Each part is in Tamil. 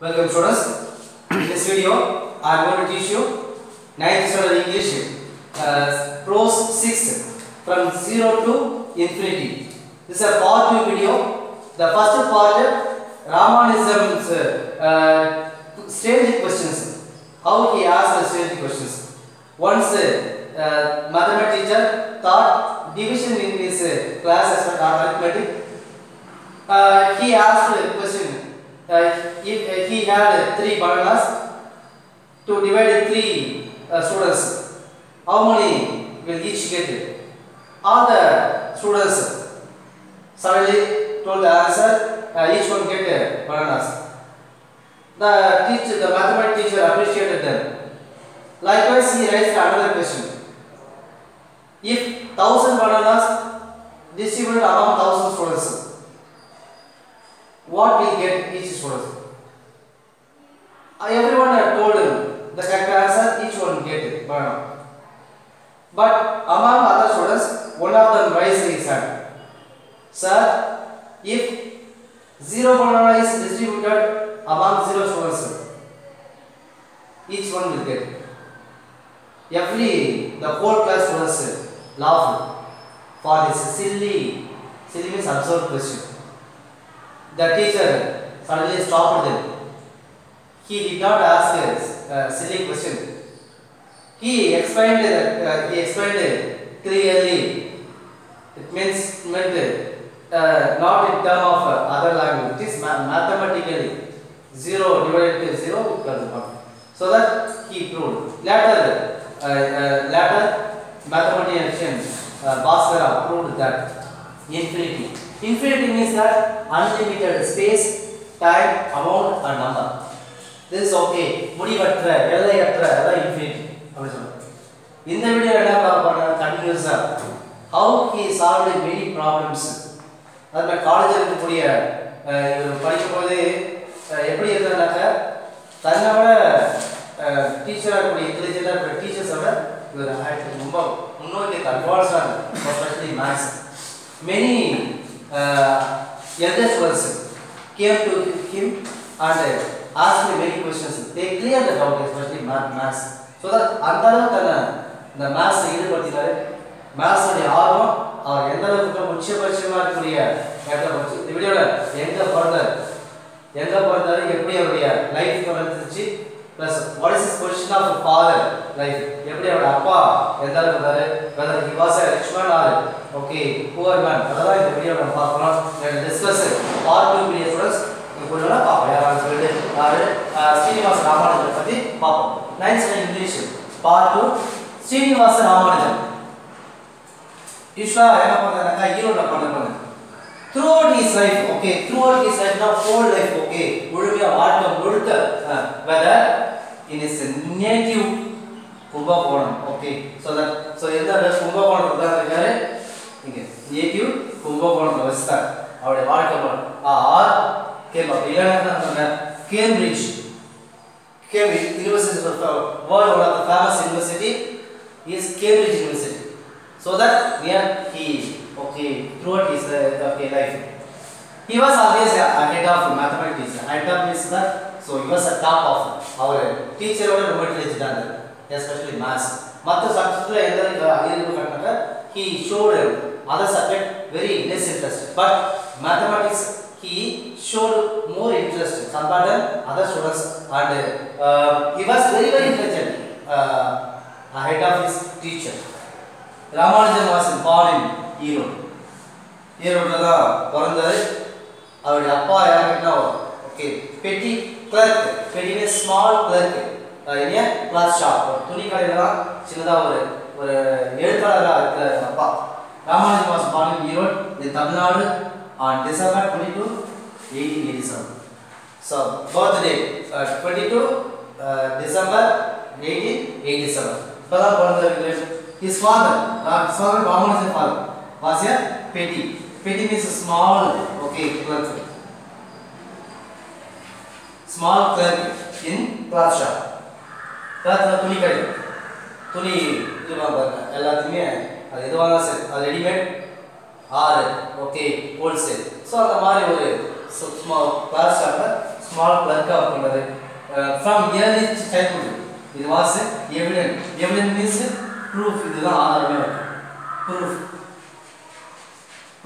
Welcome students. In this video, I am going to teach you 9th standard English uh, prose 6 from 0 to infinity. This is a part 2 video. The first part, Ramanujan's uh, strange questions. How he asked strange questions. Once uh, mathematics teacher taught division in his uh, class as arithmetic uh, he asked a question if he had three bananas to divide three uh, students how many will each get all the students suddenly told the answer uh, each one get uh, bananas. The teacher the mathematics teacher appreciated them. Likewise he raised another question. If thousand bananas distributed among thousand students what will get each student. Uh, Everyone had told him the correct answer, each one get it. But among other students, one of them raised his hand. Sir, if zero banana is distributed among zero students, each one will get it. Every the whole class students laughed for this silly, silly means absurd question. The teacher suddenly stopped them. He did not ask a uh, silly question. He explained uh, he explained clearly. It means meant uh, not in term of other language. It is ma- mathematically zero divided by zero equals one. So that he proved. Later, uh, uh, later mathematician uh, proved that infinity. Infinity means that unlimited space, time, amount and number. This is okay. முடிவற்ற எல்லையற்ற அதான் infinity. அப்படி சொல்றேன் இந்த வீடியோ என்ன பார்க்க போறோம் கண்டினியூஸா how he solve many problems அது நான் காலேஜில் இருக்கக்கூடிய இவர் படிக்கும்போது எப்படி இருந்தாக்க தன்னை டீச்சராக இருக்கக்கூடிய இன்டெலிஜென்ட்டாக இருக்கிற டீச்சர்ஸை விட இவர் ஆக்ட் ரொம்ப முன்னோக்கி அட்வான்ஸாக especially maths many uh, eldest person came to him and uh, asked me many questions. They cleared the doubt, especially maths. So that அந்த அளவுக்கு தன்னை இந்த மேத்ஸ் ஈடுபடுத்தினாரு மேத்ஸுடைய ஆர்வம் அவர் எந்த அளவுக்கு உச்சபட்சமாக இருக்கக்கூடிய இடத்துல போச்சு. இந்த வீடியோவில் எங்கே பிறந்தார்? எங்கே பிறந்தாரு? எப்படி அவருடைய லைஃப் வந்துச்சு plus what is is position of father life எப்படி அவரோட அப்பா எந்த அளவுக்கு இருந்தாரு? Whether he was a rich man or okay poor man அதெல்லாம் இந்த வீடியோ நம்ம பார்க்கலாம். Discuss part two video students கொஞ்சம் பார்ப்போம். யாராவது சொல்லிட்டு யாரு ஸ்ரீனிவாச ராமானுஜன் பற்றி பார்ப்போம். Ninth standard English part two Srinivasa Ramanujan யூஸ்வலாக என்ன பண்ணுறாங்க ஈரோட்டில் பண்ணுறாங்க Throughout his life okay throughout his life நான் ஹோல் லைஃப் ஓகே முழுமையாக வாழ்க்கை முழுக்க whether in his native Kumbakonam okay so that so எந்த இடம் கும்பகோணம் தான் இருக்காரு இங்கே நேட்டிவ் கும்பகோணம் வசித்தார் அவருடைய வாழ்க்கை ஆர் கேம் அப்படி இல்லைன்னா Cambridge Cambridge University of the world one of the famous university is Cambridge University. So that where he okay, throughout his uh, okay, life. He was always a uh, head of mathematics. Ahead of means the, so he was a top of our teacher over robotic especially maths. matha subject la endra agiru kattaka he showed other subject very less interest but mathematics he showed more interest compared to other students and uh, he was very very intelligent uh, ahead of his teacher Ramanujan was born in Erode ஈரோட்டில் தான் பிறந்தது அவருடைய அப்பா யாருன்னா ஓகே பெட்டி கிளர்க் பெட்டினே ஸ்மால் கிளர்க் இல்லையா கிளாஸ் ஷாப் துணி கடையிலலாம் சின்னதாக ஒரு ஒரு எழுத்தாளராக இருக்கிற அப்பா. ராமானுஜமாஸ் பாலன் ஈரோடு இது Tamil Nadu on December twenty two eighteen eighty seven so birthday twenty two December eighteen eighty seven இப்போ தான் பிறந்த இஸ் ஃபாதர் நான் is father Ramanujan father was a petty. Petty means a small, okay, clerk. Small clerk in cloth shop. கிளாத்ல துணி கடை துணி இது பாருங்க எல்லாத்தையுமே அது எதுவாக சரி அது ரெடிமேட் ஆறு ஓகே ஹோல்சேல் ஸோ அந்த மாதிரி ஒரு சும்மா கிளாஸ் ஷாப்பில் ஸ்மால் கிளர்க்காக ஒர்க் பண்ணுறாரு ஃப்ரம் இயர்லி சைல்ட்ஹுட் இது was evident evident means proof இதுதான் ஆதாரமே proof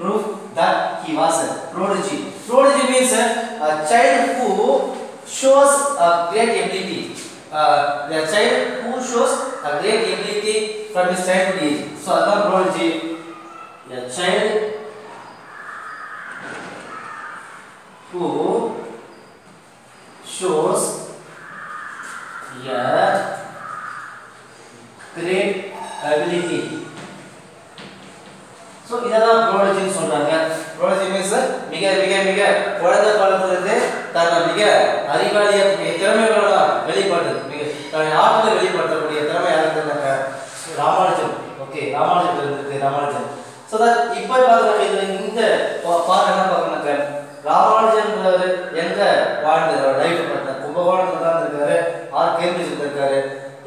Proof that he was a prodigy. Prodigy means a, child who shows a great ability. Uh, the child who shows a great ability from his childhood age. So, that prodigy. A child who shows a great ability. So இதெல்லாம் ப்ரோலஜின்னு சொல்றாங்க. ப்ரோலஜி மீன்ஸ் மிக மிக மிக குழந்தை காலத்திலிருந்து தன்னை மிக அறிவாளிய திறமைகளோட வெளிப்பாடு மிக தன்னை ஆற்றலை வெளிப்படுத்தக்கூடிய திறமை யாருக்குனாக்க ராமானுஜம் ஓகே ராமானுஜத்தில் இருக்கு ராமானுஜன். ஸோ தட் இப்போ பார்க்குறாங்க இதில் இந்த பார்க்க என்ன பார்க்கணுங்க ராமானுஜன்றவர் எங்க வாழ்ந்தார்? லைஃப் பண்ண கும்பகோணத்தில் தான் இருக்காரு ஆர். கேம்பிரிட்ஜில் இருக்காரு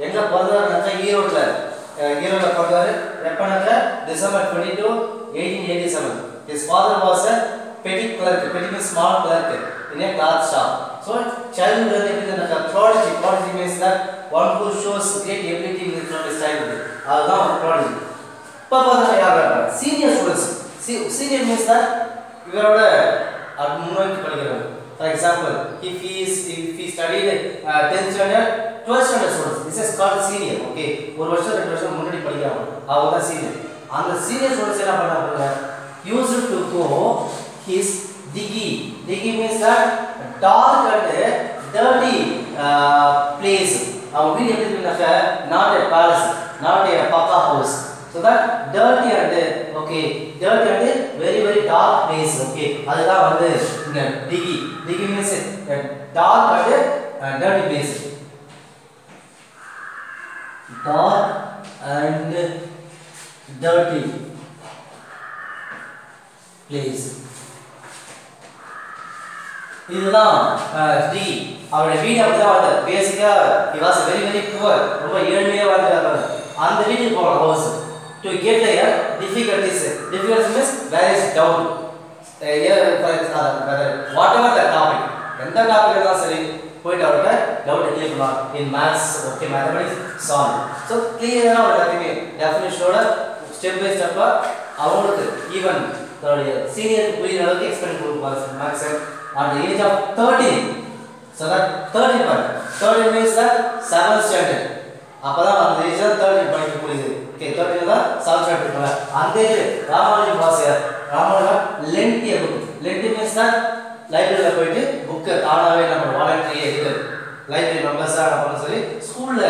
எங்க பிறந்தாருனாக்கா ஈரோட்டில். ஈரோட்ல பிறந்தாரு. எப்பனாக்கா December twenty two eighteen eighty seven his father was a petty clerk petty means small clerk in a cloth shop so childhood வந்து எப்படினாக்கா prodigy prodigy means that one who shows great ability in from his childhood அதுதான் ஒரு ப்ராடஜி இப்போ பார்த்தா யார் இருக்காங்க senior students senior means that இவரோட அது முன்னோக்கி படிக்கிறவர் for example if he is if he studied uh, 10th standard 12th standard students this is called senior okay ஒரு வருஷம் ரெண்டு வருஷம் முன்னாடி படிக்கிறாங்க அவங்க தான் சீனியர் அந்த சீனியர் ஸ்டூடெண்ட்ஸ் என்ன பண்ணாங்க used to go his diggy diggy means that dark and dirty uh, place அவங்க வீடு எப்படி இருக்குனாக்க not a palace not a paka house so that dirty and okay dirty and very very dark place okay அதுதான் வந்து இங்க diggy diggy means a dark and uh, dirty place dark and dirty place இதுதான் டி அவருடைய வீடு அப்படிதான் வாழ்ந்தார் பேசிக்கா he was very very poor ரொம்ப ஏழ்மையா வாழ்ந்தார் அந்த வீட்டுக்கு போகலாம் house to get a difficulties difficulties means where is down whatever the topic எந்த டாபிக் இருந்தாலும் சரி போயிட்டு அவர்கிட்ட டவுட் கிளியர் பண்ணலாம் in maths okay mathematics solve so கிளியராக அவர் எல்லாத்தையுமே டெஃபினேஷனோட ஸ்டெப் பை ஸ்டெப்பாக அவங்களுக்கு ஈவன் தன்னுடைய சீனியருக்கு புரியுற அளவுக்கு explain sir maths at age of of 13 so that 13 part 13 means that 7th standard. அப்பதான் அந்த ஏஜ் தான் 13 படிக்க புரியுது. ஓகே 13 தான் 7th standard இருப்பாங்க அந்த ஏஜ் ராமானுஜன் வாசியார் ராமானுஜன் லென்டி புக் லென்டி மீன்ஸ் தான் லைப்ரரியில் போயிட்டு புக்கை தானாகவே நம்ம வாலண்டரியே இருக்குது லைப்ரரி மெம்பர்ஸாக அப்படின்னு சொல்லி ஸ்கூலில்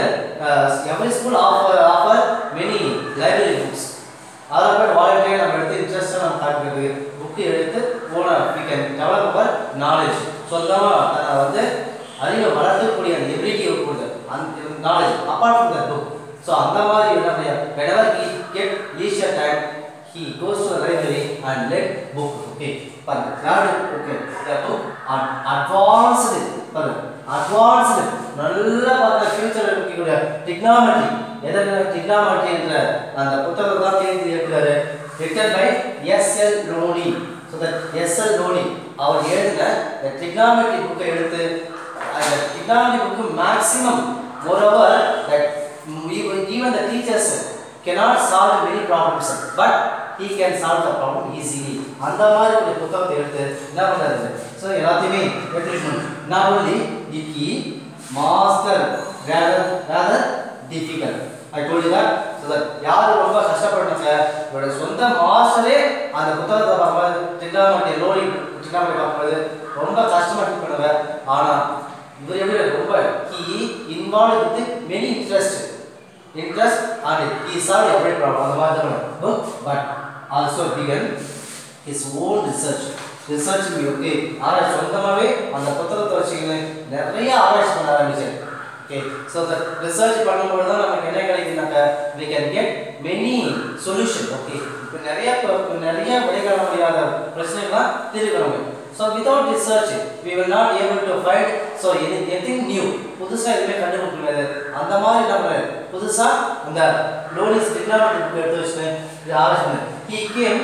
every school of offer many library books அதில் போய் வாலண்டியர் நம்ம எடுத்து இன்ட்ரெஸ்ட்டாக நம்ம காட்டுறது புக்கு எடுத்து போன we can develop our knowledge சொந்தமாக தன்னை வந்து அறிவை வளர்த்தக்கூடிய அந்த எபிலிட்டி கொடுக்குது அந்த knowledge apart from the book so அந்த மாதிரி என்னுடைய whenever he get leisure time he goes to the library and read book. Okay. பாருங்க. Third okay the book. On advanced. பாருங்க. அட்வான்ஸ்டு நல்லா பார்த்தா ஃபியூச்சர் இருக்கக்கூடிய டெக்னாலஜி எதற்கு டெக்னாலஜி என்ற அந்த புத்தகம் தான் தேர்ந்து இருக்கிறாரு written by S L Loney so that S L Loney அவர் எழுதின இந்த ட்ரிக்னாமெட்ரி புக்கை எடுத்து அந்த trigonometry book maximum moreover that even the teachers cannot solve many problems but he can solve the problem easily அந்த மாதிரி ஒரு புத்தகத்தை எடுத்து என்ன பண்ணுறது ஸோ எல்லாத்தையுமே எடுத்துக்கணும் நான் only இக்கி master rather rather difficult I told you that so that யார் ரொம்ப கஷ்டப்பட்டுச்சு இவரோட சொந்த மாஸ்டரே அந்த புத்தகத்தை பார்க்கும்போது திட்டாமட்டிய லோடிங் டின்னாமட்டி பார்க்கும்போது ரொம்ப கஷ்டப்பட்டு பண்ணுவார் ஆனால் இவர் எப்படி ரொம்ப he involve with many interest interest and he solved every problem அந்த மாதிரி தான் book but also began his own research research okay ஆராய்ச்சி சொந்தமாகவே அந்த புத்தகத்தை வச்சுக்கின்னு நிறைய ஆராய்ச்சி பண்ண ஆரம்பிச்சேன். ஓகே ஸோ த ரிசர்ச் பண்ணும்போது தான் நமக்கு என்ன கிடைக்குதுனாக்க we can get many solution okay இப்போ நிறைய இப்போ நிறைய விடைகாண முடியாத பிரச்சனைகள்லாம் தீர்க்க so without research we will not able to find so anything new புதுசாக எதுவுமே கண்டுபிடிக்க முடியாது அந்த மாதிரி நம்ம புதுசாக இந்த லோனிஸ் டிக்னாமெட்ரி புக் எடுத்து வச்சுட்டு இது ஆலோசனை. பண்ணேன் came came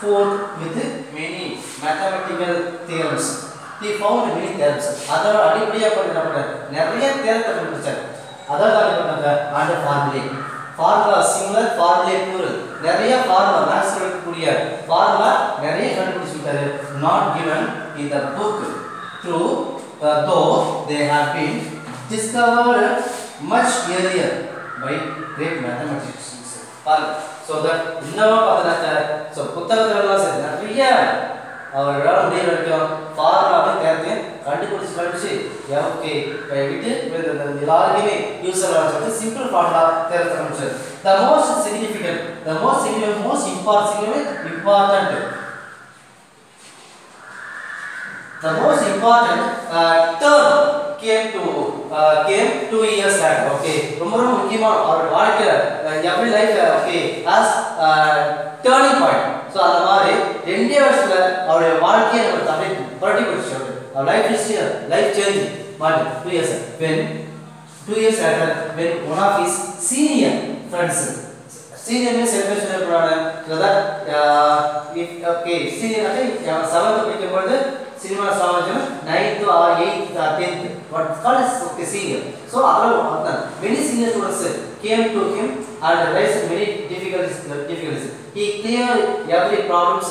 forth with many mathematical theorems. He many many அதோட அடிப்படையாக பண்ணி நம்ம நிறைய தேர்தல் கண்டுபிடிச்சார். அதாவது என்ன பண்ணாங்க and formulae formula singular formulae plural நிறைய ஃபார்முலா மேத்ஸ்ல இருக்கக்கூடிய ஃபார்முலா நிறைய கண்டுபிடிச்சிருக்காரு not given in the book through uh, though they have been discovered much earlier by great mathematicians பாருங்க ஸோ தட் இன்னமும் பார்த்தீங்கன்னாக்க ஸோ புத்தகத்துலலாம் சரி நிறைய அவர்களால் முடிய வரைக்கும் ஃபார்முலாவே தேர்த்தையும் கண்டுபிடிச்சு கண்டுபிடிச்சு ஓகே விட்டு இந்த எல்லாருக்குமே யூஸ் ஆகலாம் சொல்லிட்டு சிம்பிள் ஃபார்முலா தேர்த்த கண்டுபிடிச்சது the most significant the most significant most import important the most important uh, term came to uh, came two years back okay ரொம்ப ரொம்ப முக்கியமா அவர் வாழ்க்கையில every life okay as turning point so அந்த மாதிரி ரெண்டே வருஷத்துல அவருடைய வாழ்க்கையை நம்ம தமிழ் புரட்டி Our life is here, life changing. But two years when two years later, when one of his senior friends, senior means celebration brother, brother. If okay, senior okay, seventh we can the cinema samajan ninth or eighth or tenth. What called as okay senior. So other many senior students came to him and raised many difficulties. Difficulties. He cleared every problems.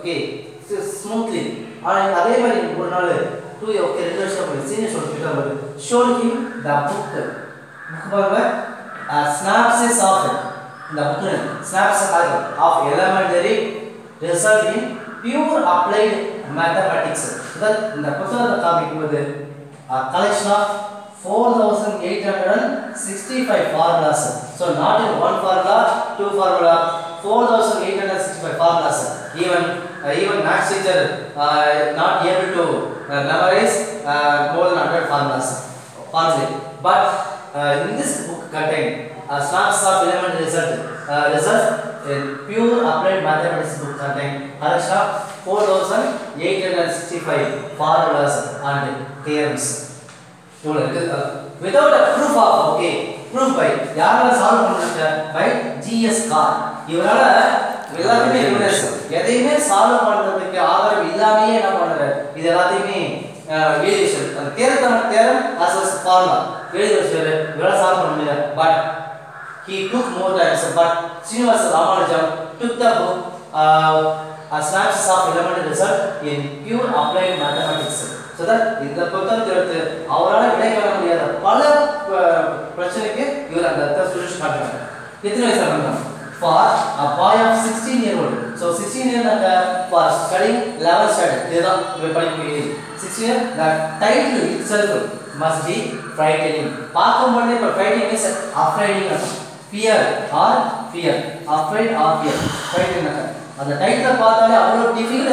Okay. Smoothly ஆனால் அதே மாதிரி ஒரு நாள் டூ ஓகே ரெண்டு வருஷம் பண்ணி சீனியர் ஸ்டூடெண்ட் கிட்ட showed him the book book பாருங்க ஸ்னாப்ஸஸ் ஆஃப் இந்த book synopsis of elementary result in pure applied mathematics இதான் இந்த புத்தகத்தை காமிக்கும்போது collection of four thousand eight hundred and sixty five formulas so not in one formula to formula four thousand eight hundred sixty five formulas even even maths teacher not able formulae. But uh, in this book contained uh, snaps of element result uh, result in pure applied mathematics book contained Harsha 4865 formulas and theorems. without a proof of okay proof by யாரால சால்வ் பண்ணாங்க by GS கார் இவரால எல்லாத்தையுமே எவிடன்ஸ் எதையுமே சால்வ் பண்றதுக்கு ஆதாரம் இல்லாமயே என்ன பண்றாரு இது எல்லாத்தையுமே எழுதி வச்சாரு அந்த தேரத்தை தேரம் அஸ் அஸ் formula எழுதி வச்சாரு இவரால சால்வ் பண்ண முடியல. But he took more times but Srinivasa Ramanujam took the book synopsis of element result in pure applied mathematics so that இந்த புத்தகத்தை எடுத்து அவரால் விடை காண முடியாத பல பிரச்சனைக்கு இவர் அந்த சொல்யூஷன் காட்டுறாங்க எத்தனை வயசு பண்ணுறாங்க for a boy of 16 year old so 16 year நாங்க for studying 11th standard இதுதான் இவர் படிக்கக்கூடிய age 16 year the title itself must be frightening பார்க்கும்போதே இப்போ frightening means afraiding அர்த்தம் fear or fear afraid or fear frightening அர்த்தம் அந்த டைட்டில் பார்த்தாலே அவ்வளோ difficult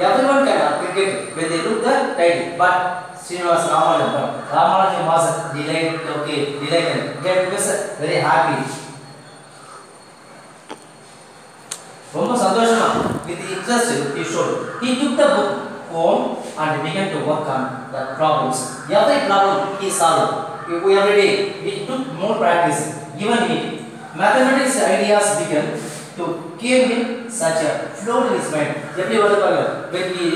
everyone can appreciate when they look the title but Srinivas Ramanujan Ramanujan was delighted okay delighted get was very happy ரொம்ப சந்தோஷமா with interest he showed he took the book home and began to work on the problems every problem he solved every day he took more practice even he mathematics ideas began to came in such a flow in his mind எப்படி வருது பாருங்க when he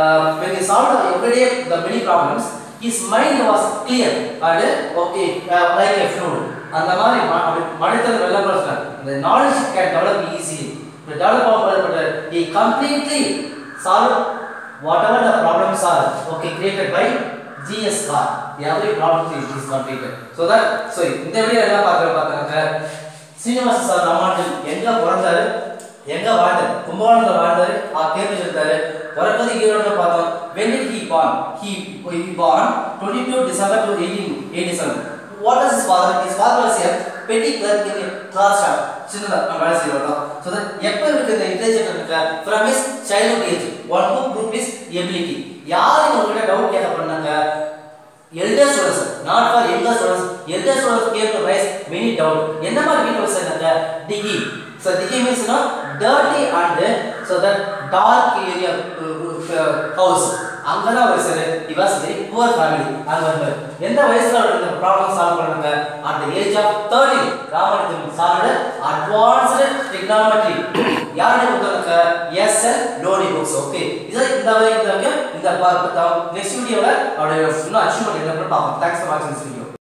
uh, when he solved every day the many problems his mind was clear and okay uh, like a fluid அந்த மாதிரி ம- அப்படி மனிதன் வெள்ளம் சொல்றாங்க the knowledge can develop easily the develop ஆகும்போது he completely solved whatever the problems are okay created by GS car every problem is, is completed so that so இந்த வீடியோ என்ன பார்க்கற பார்த்தாங்க சீனிவாச சார் ராமானுஜன் எங்க பிறந்தாரு எங்க வாழ்ந்தாரு கும்பகோணத்துல வாழ்ந்தாரு ஆ கேள்வி எடுத்தாரு பிறப்பது ஈரோடு பார்த்தோம் when did he born he he born 22 December to 1887 what is his father his father was a petty clerk in a class shop சின்னதாக நம்ம வேலை செய்ய தான் ஸோ தான் எப்போ இருக்கு இந்த இன்டெலிஜென்ட் இருக்க from is childhood age one who prove is ability யார் உங்கள்கிட்ட டவுட் கேட்க பண்ணாங்க? Elder students not for elder students elder students came to rice many doubt என்ன மாதிரி வீட்டு சொன்னாங்க டிகி ஸோ டிகி means dirty and so that dark area house. area தான் அவர் சரி he was very poor family அங்க வந்து எந்த வயசுல அவர் இந்த ப்ராப்ளம் சால்வ் பண்ணாங்க at the age of 13 Ramanujam solved advanced trigonometry யாருடைய புத்தகங்க S L Loney books okay இதை இந்த வரைக்கும் இந்த இந்த நெக்ஸ்ட் வீடியோவில் அவருடைய ஃபுல்லாக அச்சீவ்மெண்ட் என்ன பார்ப்போம். தேங்க்ஸ் ஃபார் வாட்சிங்